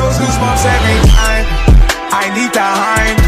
those goosebumps every time. I need the that high.